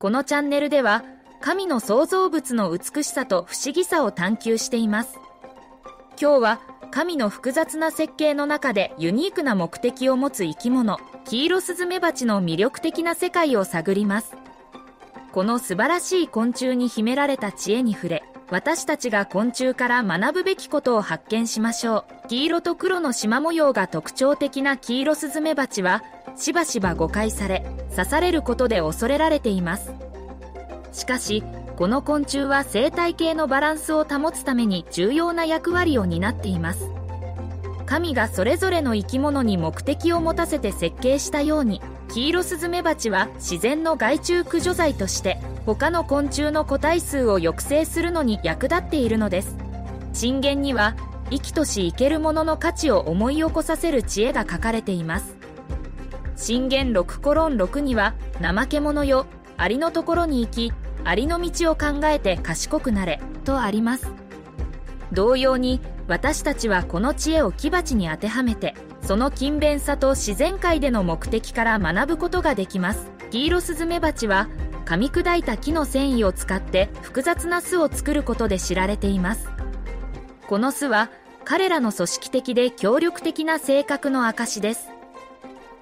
このチャンネルでは神の創造物の美しさと不思議さを探求しています。今日は神の複雑な設計の中でユニークな目的を持つ生き物キイロスズメバチの魅力的な世界を探ります。この素晴らしい昆虫に秘められた知恵に触れ私たちが昆虫から学ぶべきことを発見しましょう。黄色と黒の縞模様が特徴的なキイロスズメバチはしばしば誤解され刺されることで恐れられています。しかしこの昆虫は生態系のバランスを保つために重要な役割を担っています。神がそれぞれの生き物に目的を持たせて設計したようにキイロスズメバチは自然の害虫駆除剤として他の昆虫の個体数を抑制するのに役立っているのです。震源には生きとし生けるものの価値を思い起こさせる知恵が書かれています。信玄6コロン6には怠け者よアリのところに行きアリの道を考えて賢くなれとあります。同様に私たちはこの知恵を木鉢に当てはめてその勤勉さと自然界での目的から学ぶことができます。キイロスズメバチは噛み砕いた木の繊維を使って複雑な巣を作ることで知られています。この巣は彼らの組織的で協力的な性格の証です。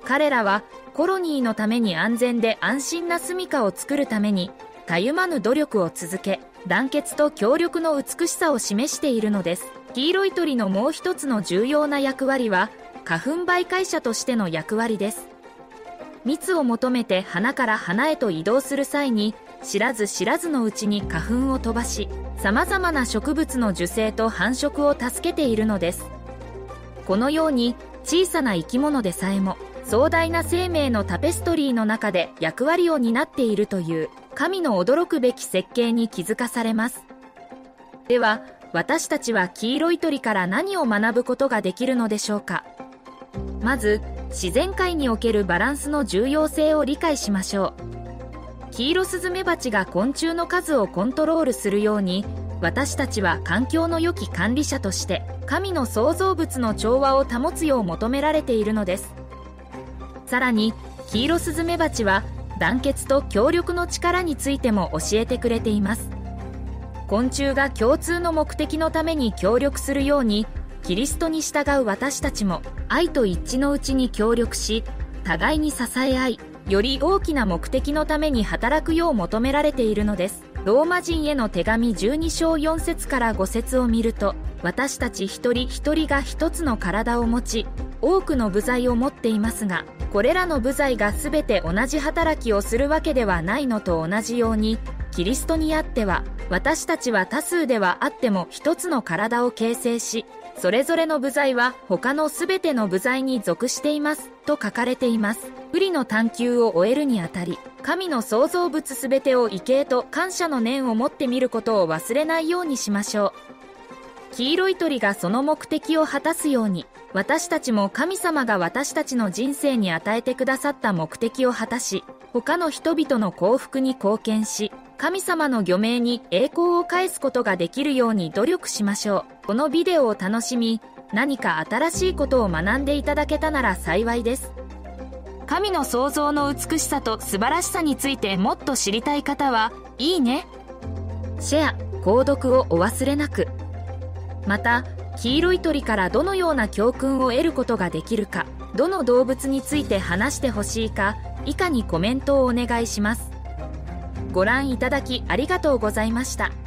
彼らはコロニーのために安全で安心な住処を作るためにたゆまぬ努力を続け団結と協力の美しさを示しているのです。黄色い鳥のもう一つの重要な役割は花粉媒介者としての役割です。蜜を求めて花から花へと移動する際に知らず知らずのうちに花粉を飛ばし様々な植物の受精と繁殖を助けているのです。このように小さな生き物でさえも壮大な生命のタペストリーの中で役割を担っているという。神の驚くべき設計に気づかされます。では私たちは黄色い鳥から何を学ぶことができるのでしょうか。まず自然界におけるバランスの重要性を理解しましょう。キイロスズメバチが昆虫の数をコントロールするように私たちは環境の良き管理者として神の創造物の調和を保つよう求められているのです。さらにキイロスズメバチは団結と協力の力についても教えてくれています。昆虫が共通の目的のために協力するようにキリストに従う私たちも愛と一致のうちに協力し互いに支え合いより大きな目的のために働くよう求められているのです。ローマ人への手紙12章4節から5節を見ると私たち一人一人が一つの体を持ち多くの部材を持っていますがこれらの部材が全て同じ働きをするわけではないのと同じようにキリストにあっては私たちは多数ではあっても一つの体を形成しそれぞれの部材は他の全ての部材に属していますと書かれています。不利の探求を終えるにあたり神の創造物全てを畏敬と感謝の念を持ってみることを忘れないようにしましょう。黄色い鳥がその目的を果たすように私たちも神様が私たちの人生に与えてくださった目的を果たし他の人々の幸福に貢献し神様の漁名に栄光を返すことができるように努力しましょう。このビデオを楽しみ何か新しいことを学んでいただけたなら幸いです。神の創造の美しさと素晴らしさについてもっと知りたい方はいいね。シェア購読をお忘れなく。また黄色い鳥からどのような教訓を得ることができるかどの動物について話してほしいか以下にコメントをお願いしますご覧いただきありがとうございました。